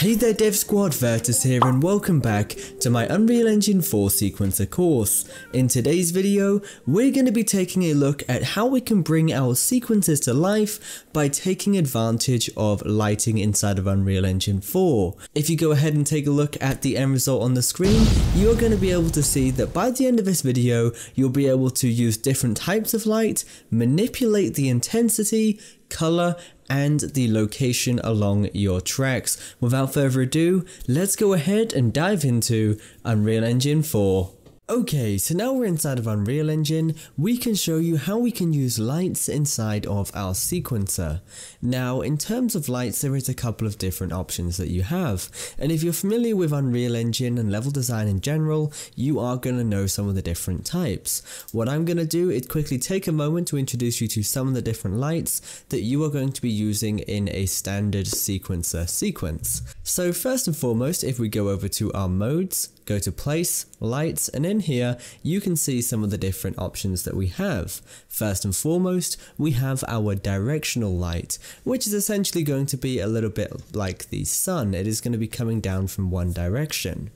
Hey there Dev Squad, Virtus here and welcome back to my Unreal Engine 4 sequencer course. In today's video, we're going to be taking a look at how we can bring our sequences to life by taking advantage of lighting inside of Unreal Engine 4. If you go ahead and take a look at the end result on the screen, you're going to be able to see that by the end of this video, you'll be able to use different types of light, manipulate the intensity, color, and the location along your tracks. Without further ado, let's go ahead and dive into Unreal Engine 4. Okay, so now we're inside of Unreal Engine, we can show you how we can use lights inside of our sequencer. Now, in terms of lights, there is a couple of different options that you have. And if you're familiar with Unreal Engine and level design in general, you are going to know some of the different types. What I'm going to do is quickly take a moment to introduce you to some of the different lights that you are going to be using in a standard sequencer sequence. So first and foremost, if we go over to our modes, go to place, lights, and here you can see some of the different options that we have. First and foremost, we have our directional light, which is essentially going to be a little bit like the sun. It is going to be coming down from one direction.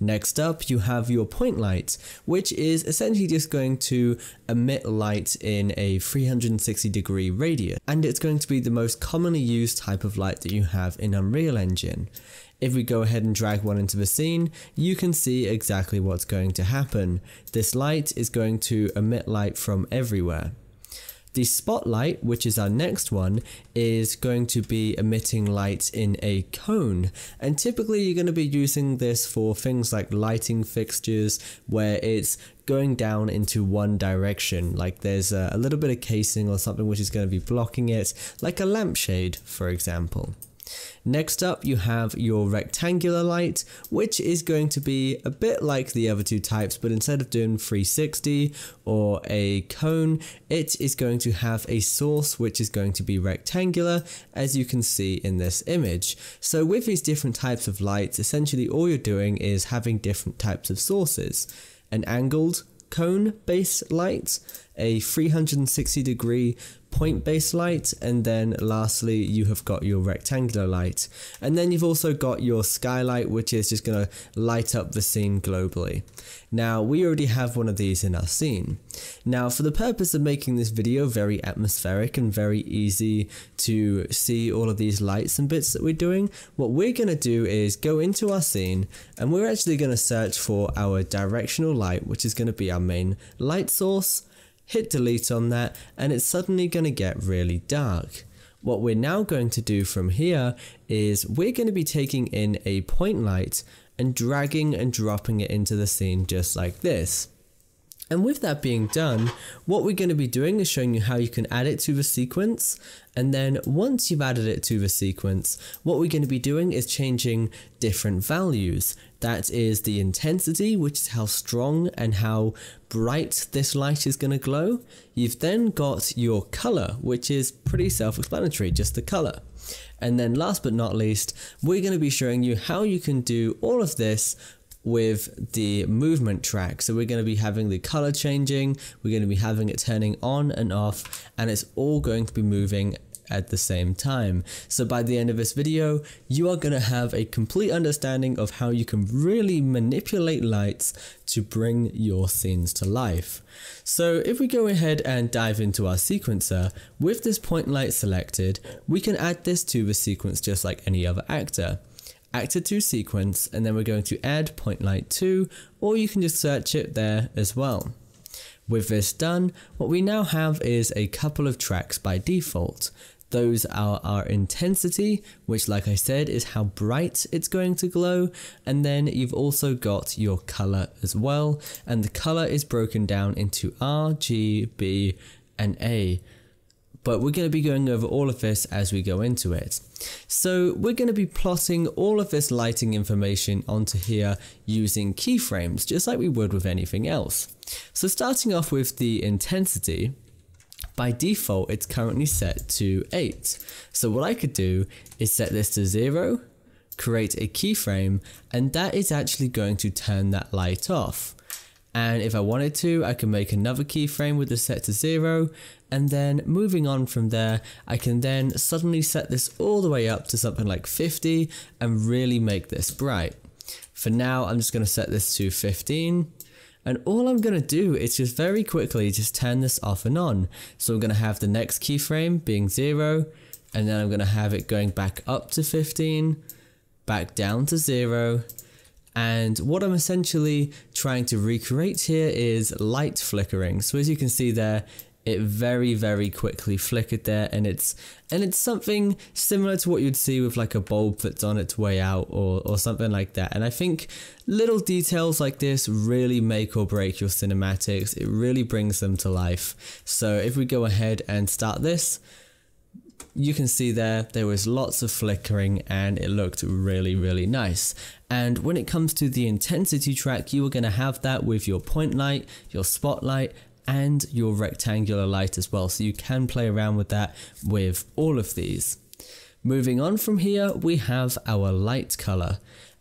Next up, you have your point light, which is essentially just going to emit light in a 360 degree radius, and it's going to be the most commonly used type of light that you have in Unreal Engine. If we go ahead and drag one into the scene, you can see exactly what's going to happen. This light is going to emit light from everywhere. The spotlight, which is our next one, is going to be emitting light in a cone. And typically you're going to be using this for things like lighting fixtures where it's going down into one direction. Like there's a, little bit of casing or something which is going to be blocking it, like a lampshade, for example. Next up you have your rectangular light which is going to be a bit like the other two types but instead of doing 360 or a cone it is going to have a source which is going to be rectangular as you can see in this image. So with these different types of lights essentially all you're doing is having different types of sources. An angled cone based light, a 360 degree point based light and then lastly you have got your rectangular light and then you've also got your skylight which is just going to light up the scene globally. Now we already have one of these in our scene. Now for the purpose of making this video very atmospheric and very easy to see all of these lights and bits that we're doing, what we're going to do is go into our scene and we're actually going to search for our directional light which is going to be our main light source hit delete on that, and it's suddenly going to get really dark. What we're now going to do from here is we're going to be taking in a point light and dragging and dropping it into the scene just like this. And with that being done, what we're going to be doing is showing you how you can add it to the sequence. And then once you've added it to the sequence, what we're going to be doing is changing different values. That is the intensity, which is how strong and how bright this light is going to glow. You've then got your color, which is pretty self-explanatory, just the color. And then last but not least, we're going to be showing you how you can do all of this with the movement track. So we're going to be having the color changing, we're going to be having it turning on and off, and it's all going to be moving at the same time. So by the end of this video, you are going to have a complete understanding of how you can really manipulate lights to bring your scenes to life. So if we go ahead and dive into our sequencer, with this point light selected, we can add this to the sequence just like any other actor actor 2 sequence and then we're going to add point light 2 or you can just search it there as well. With this done, what we now have is a couple of tracks by default. Those are our intensity, which like I said is how bright it's going to glow, and then you've also got your color as well, and the color is broken down into R, G, B, and A but we're going to be going over all of this as we go into it. So we're going to be plotting all of this lighting information onto here using keyframes, just like we would with anything else. So starting off with the intensity, by default it's currently set to 8. So what I could do is set this to 0, create a keyframe, and that is actually going to turn that light off. And if I wanted to, I can make another keyframe with the set to zero. And then moving on from there, I can then suddenly set this all the way up to something like 50 and really make this bright. For now, I'm just going to set this to 15. And all I'm going to do is just very quickly just turn this off and on. So I'm going to have the next keyframe being 0, and then I'm going to have it going back up to 15, back down to 0, and what I'm essentially trying to recreate here is light flickering. So as you can see there, it very very quickly flickered there and it's and it's something similar to what you'd see with like a bulb that's on its way out or or something like that. And i think little details like this really make or break your cinematics. It really brings them to life. So if we go ahead and start this you can see there, there was lots of flickering and it looked really, really nice. And when it comes to the intensity track, you are going to have that with your point light, your spotlight, and your rectangular light as well. So you can play around with that with all of these. Moving on from here, we have our light color.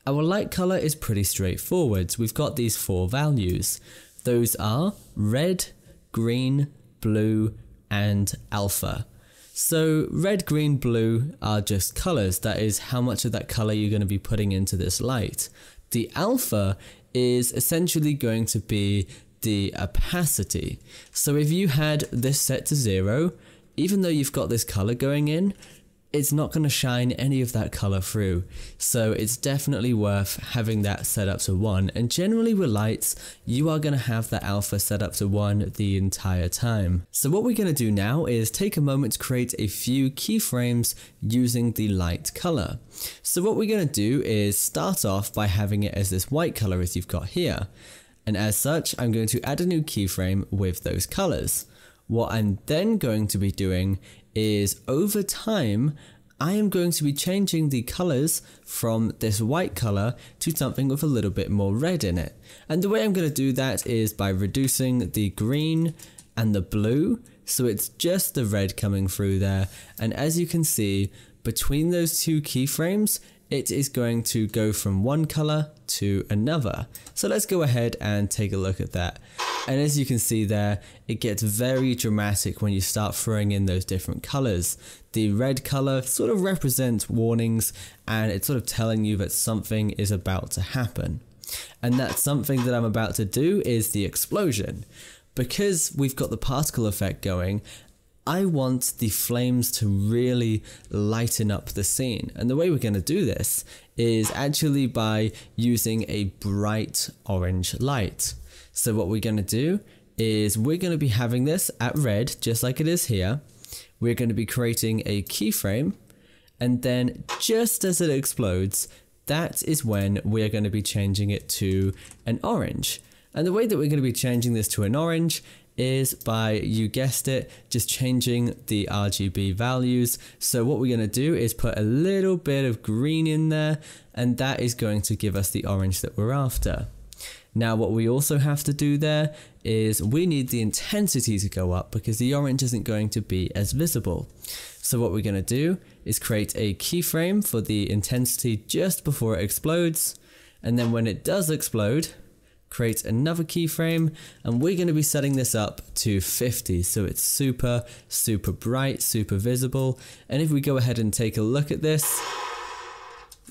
Our light color is pretty straightforward. We've got these four values. Those are red, green, blue, and alpha. So red, green, blue are just colors. That is how much of that color you're going to be putting into this light. The alpha is essentially going to be the opacity. So if you had this set to zero, even though you've got this color going in, it's not going to shine any of that color through. So it's definitely worth having that set up to 1 and generally with lights you are going to have that alpha set up to 1 the entire time. So what we're going to do now is take a moment to create a few keyframes using the light color. So what we're going to do is start off by having it as this white color as you've got here. And as such I'm going to add a new keyframe with those colors. What I'm then going to be doing is over time, I am going to be changing the colors from this white color to something with a little bit more red in it. And the way I'm going to do that is by reducing the green and the blue so it's just the red coming through there and as you can see between those two keyframes it is going to go from one color to another. So let's go ahead and take a look at that. And as you can see there, it gets very dramatic when you start throwing in those different colors. The red color sort of represents warnings and it's sort of telling you that something is about to happen. And that something that I'm about to do is the explosion. Because we've got the particle effect going, I want the flames to really lighten up the scene. And the way we're going to do this is actually by using a bright orange light. So what we're going to do is we're going to be having this at red, just like it is here. We're going to be creating a keyframe. And then just as it explodes, that is when we're going to be changing it to an orange. And the way that we're going to be changing this to an orange is by, you guessed it, just changing the RGB values. So what we're going to do is put a little bit of green in there and that is going to give us the orange that we're after. Now what we also have to do there is we need the intensity to go up because the orange isn't going to be as visible. So what we're going to do is create a keyframe for the intensity just before it explodes and then when it does explode create another keyframe and we're going to be setting this up to 50 so it's super super bright super visible. And if we go ahead and take a look at this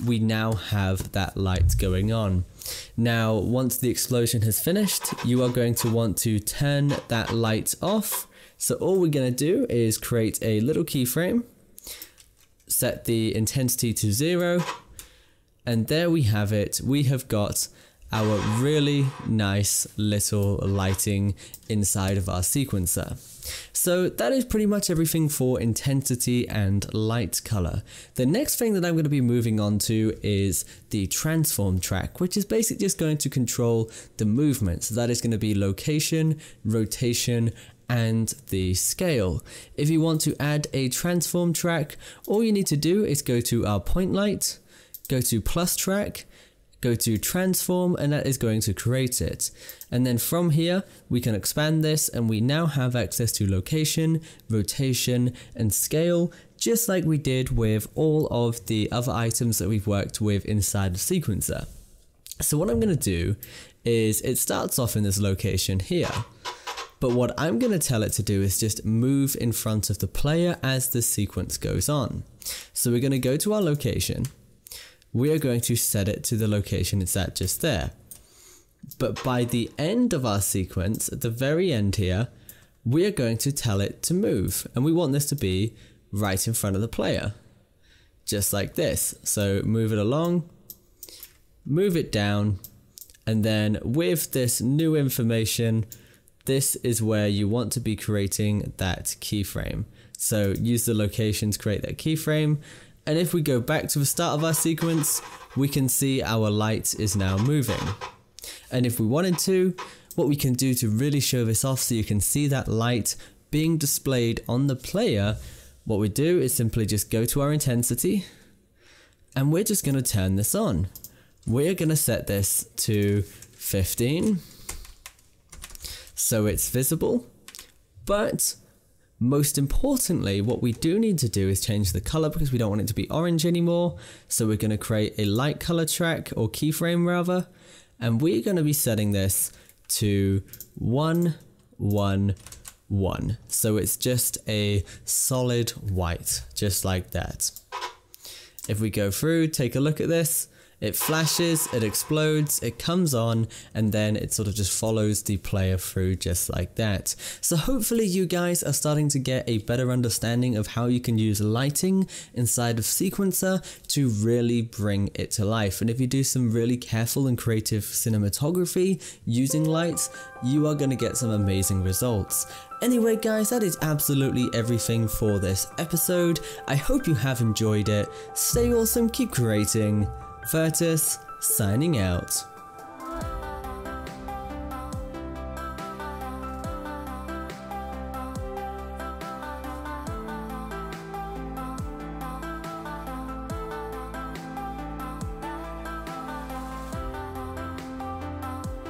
we now have that light going on. Now once the explosion has finished you are going to want to turn that light off. So all we're going to do is create a little keyframe set the intensity to zero and there we have it. We have got our really nice little lighting inside of our sequencer. So that is pretty much everything for intensity and light color. The next thing that I'm going to be moving on to is the transform track, which is basically just going to control the movement. So that is going to be location, rotation, and the scale. If you want to add a transform track, all you need to do is go to our point light, go to plus track, go to transform and that is going to create it. And then from here, we can expand this and we now have access to location, rotation and scale, just like we did with all of the other items that we've worked with inside the sequencer. So what I'm going to do is it starts off in this location here. But what I'm going to tell it to do is just move in front of the player as the sequence goes on. So we're going to go to our location. We are going to set it to the location it's at just there. But by the end of our sequence, at the very end here, we are going to tell it to move. And we want this to be right in front of the player. Just like this. So move it along, move it down, and then with this new information, this is where you want to be creating that keyframe. So use the location to create that keyframe. And if we go back to the start of our sequence, we can see our light is now moving. And if we wanted to, what we can do to really show this off so you can see that light being displayed on the player, what we do is simply just go to our intensity and we're just going to turn this on. We're going to set this to 15 so it's visible, but most importantly, what we do need to do is change the color because we don't want it to be orange anymore. So we're going to create a light color track or keyframe rather, and we're going to be setting this to 111. So it's just a solid white, just like that. If we go through, take a look at this, it flashes, it explodes, it comes on, and then it sort of just follows the player through just like that. So hopefully you guys are starting to get a better understanding of how you can use lighting inside of Sequencer to really bring it to life. And if you do some really careful and creative cinematography using lights, you are going to get some amazing results. Anyway guys, that is absolutely everything for this episode. I hope you have enjoyed it. Stay awesome, keep creating. Virtus signing out.